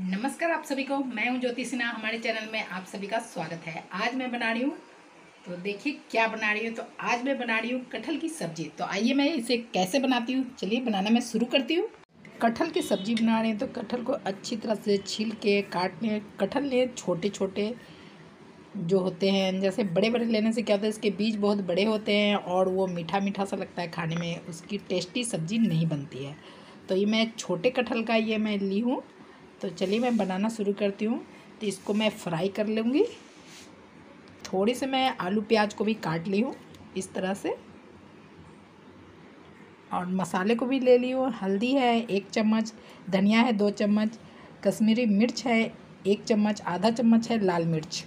नमस्कार आप सभी को। मैं हूँ ज्योति सिन्हा। हमारे चैनल में आप सभी का स्वागत है। आज मैं बना रही हूँ तो देखिए क्या बना रही हूँ। तो आज मैं बना रही हूँ कटहल की सब्ज़ी। तो आइए मैं इसे कैसे बनाती हूँ, चलिए बनाना मैं शुरू करती हूँ। कटहल की सब्ज़ी बना रहे हैं तो कटहल को अच्छी तरह से छील के काटने कटहल ले छोटे छोटे जो होते हैं, जैसे बड़े बड़े लेने से क्या होता है, इसके बीज बहुत बड़े होते हैं और वो मीठा मीठा सा लगता है खाने में, उसकी टेस्टी सब्ज़ी नहीं बनती है। तो ये मैं छोटे कटहल का ये मैं ली हूँ। तो चलिए मैं बनाना शुरू करती हूँ। तो इसको मैं फ्राई कर लूँगी। थोड़ी से मैं आलू प्याज को भी काट ली हूँ इस तरह से। और मसाले को भी ले ली हूँ। हल्दी है एक चम्मच, धनिया है दो चम्मच, कश्मीरी मिर्च है एक चम्मच, आधा चम्मच है लाल मिर्च।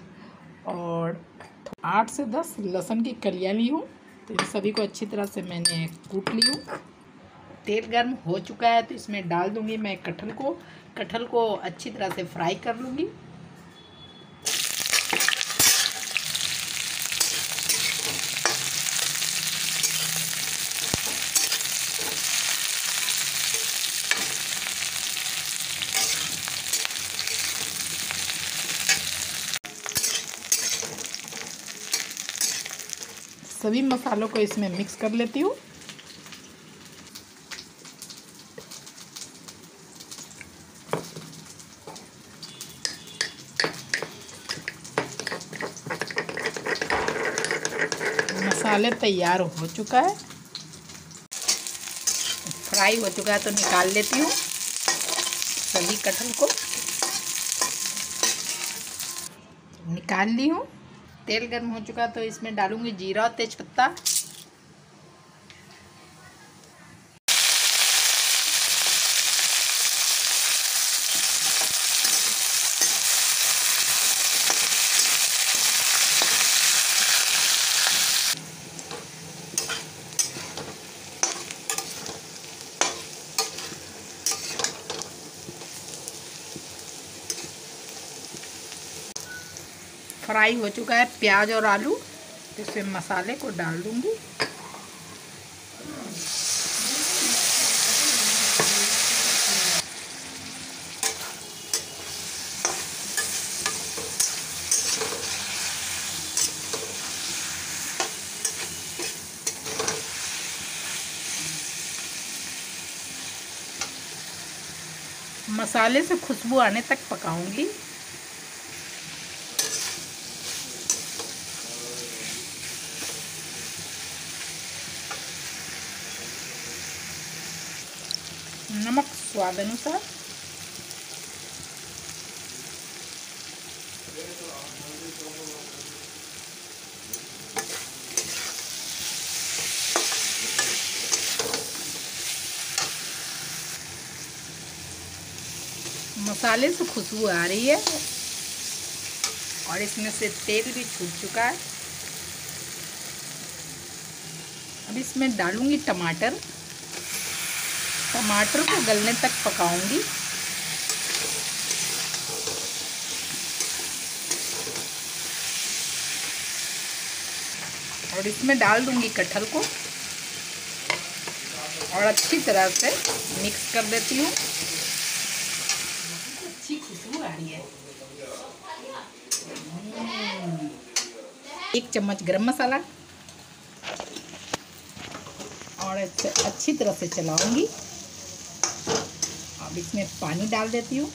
और आठ से दस लहसुन की कलियाँ ली हूँ। तो इन सभी को अच्छी तरह से मैंने कूट ली हूँ। तेल गर्म हो चुका है तो इसमें डाल दूँगी मैं कटहल को। कटहल को अच्छी तरह से फ्राई कर लूँगी। सभी मसालों को इसमें मिक्स कर लेती हूँ। मसाले तैयार हो चुका है। फ्राई हो चुका है तो निकाल लेती हूँ। सभी कटहल को निकाल ली हूँ। तेल गर्म हो चुका है तो इसमें डालूँगी जीरा और तेज़पत्ता। फ्राई हो चुका है प्याज और आलू। इसमें मसाले को डाल दूँगी। मसाले से खुशबू आने तक पकाऊँगी। नमक स्वाद अनुसार। मसाले से खुशबू आ रही है और इसमें से तेल भी छूट चुका है। अब इसमें डालूँगी टमाटर। टमाटर को गलने तक पकाऊँगी। और इसमें डाल दूँगी कटहल को। और अच्छी तरह से मिक्स कर देती हूँ। अच्छी खुशबू आ रही है। एक चम्मच गरम मसाला। और अच्छी तरह से चलाऊँगी। अब इसमें पानी डाल देती हूँ।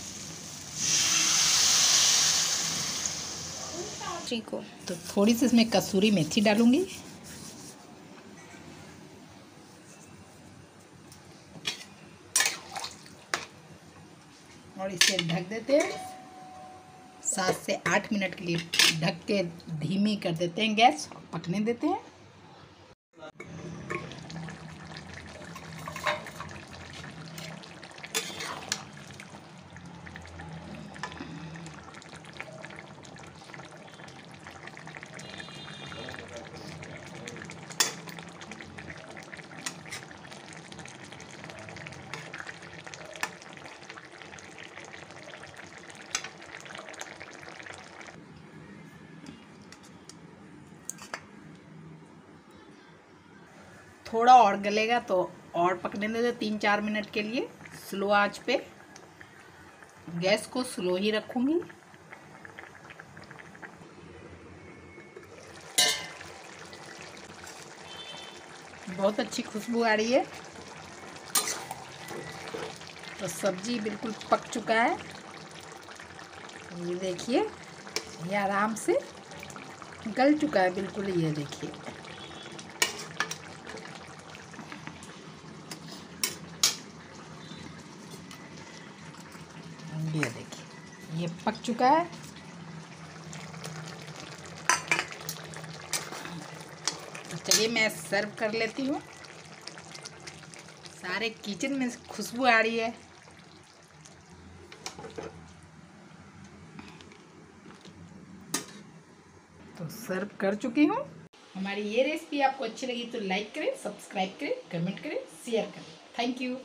को तो थोड़ी सी इसमें कसूरी मेथी डालूँगी। और इसे ढक देते हैं। सात से आठ मिनट के लिए ढक के धीमी कर देते हैं गैस पकने देते हैं। थोड़ा और गलेगा तो और पकने दे दो तीन चार मिनट के लिए, स्लो आँच पे। गैस को स्लो ही रखूँगी। बहुत अच्छी खुशबू आ रही है। तो सब्ज़ी बिल्कुल पक चुका है। ये देखिए, ये आराम से गल चुका है बिल्कुल, ये देखिए ये देखिए ये पक चुका है। तो चलिए मैं सर्व कर लेती हूँ। सारे किचन में खुशबू आ रही है। तो सर्व कर चुकी हूँ। हमारी ये रेसिपी आपको अच्छी लगी तो लाइक करें सब्सक्राइब करें कमेंट करें शेयर करें। Thank you